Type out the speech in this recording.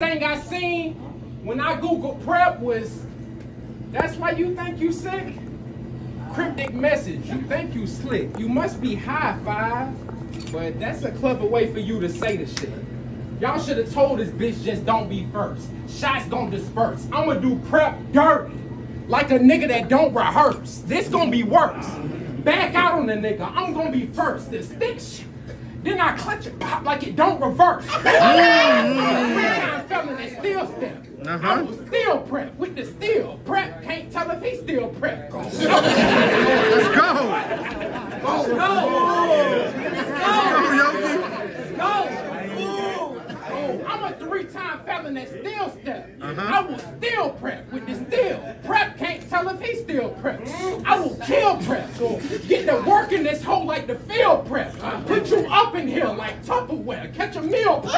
thing I seen when I Google prep was that's why you think you sick? Cryptic message. You think you slick. You must be high five. But that's a clever way for you to say the shit. Y'all should have told this bitch just don't be first. Shots gonna disperse. I'ma do prep dirty. Like a nigga that don't rehearse. This gonna be worse. Back out on the nigga. I'm gonna be first. This shit. Then I clutch it, pop like it don't reverse. That still step. Uh-huh. I was still prep with the steel prep. Can't tell if he still prep. Let's go. Go. Let's go. Go, Yogi. I'm a three-time felon that still step. Uh-huh. I will still prep with the steel. Prep can't tell if he still prep. I will kill prep. Get to work in this hole like the field prep. Put you up in here like Tupperware. Catch a meal prep.